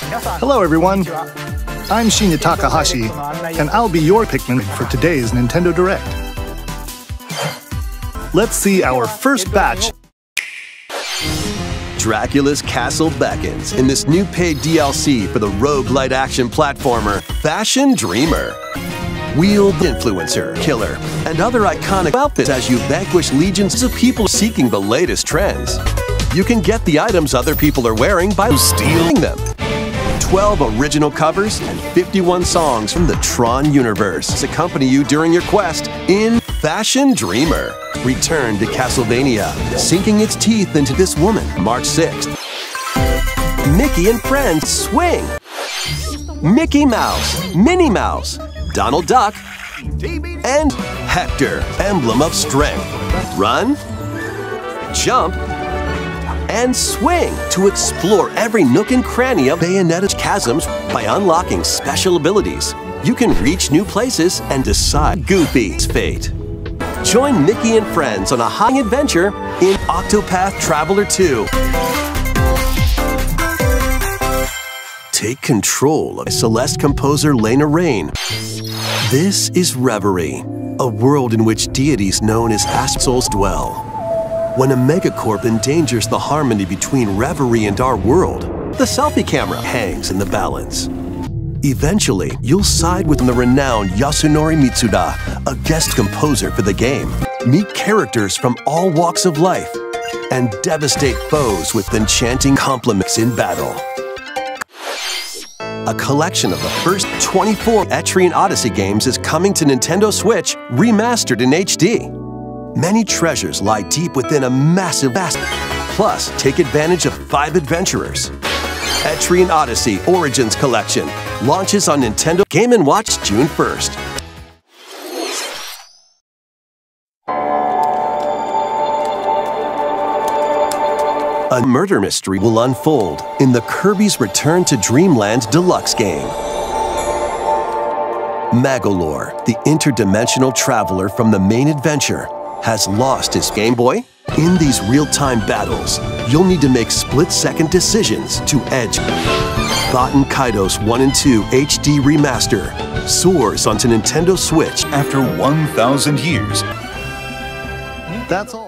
Hello, everyone. I'm Shinya Takahashi, and I'll be your Pikmin for today's Nintendo Direct. Let's see our first batch. Dracula's Castle beckons in this new paid DLC for the roguelite action platformer Fashion Dreamer. Wield influencer, killer, and other iconic outfits as you vanquish legions of people seeking the latest trends. You can get the items other people are wearing by stealing them. 12 original covers and 51 songs from the Tron universe accompany you during your quest in Fashion Dreamer. Return to Castlevania, sinking its teeth into this woman March 6th. Mickey and Friends Swing. Mickey Mouse, Minnie Mouse, Donald Duck, and Hector, emblem of strength. Run, jump, and swing to explore every nook and cranny of Bayonetta's chasms by unlocking special abilities. You can reach new places and decide Goofy's fate. Join Mickey and friends on a high adventure in Octopath Traveler 2. Take control of Celeste composer Lena Raine. This is Reverie, a world in which deities known as Astral dwell. When a megacorp endangers the harmony between Reverie and our world, the selfie camera hangs in the balance. Eventually, you'll side with the renowned Yasunori Mitsuda, a guest composer for the game. Meet characters from all walks of life and devastate foes with enchanting compliments in battle. A collection of the first 24 Etrian Odyssey games is coming to Nintendo Switch, remastered in HD. Many treasures lie deep within a massive basket. Plus, take advantage of five adventurers. Etrian Odyssey Origins Collection launches on Nintendo Game & Watch June 1st. A murder mystery will unfold in the Kirby's Return to Dreamland Deluxe game. Magolor, the interdimensional traveler from the main adventure, has lost his Game Boy? In these real-time battles, you'll need to make split-second decisions to edge. Baten Kaitos 1 and 2 HD Remaster soars onto Nintendo Switch after 1,000 years. That's all.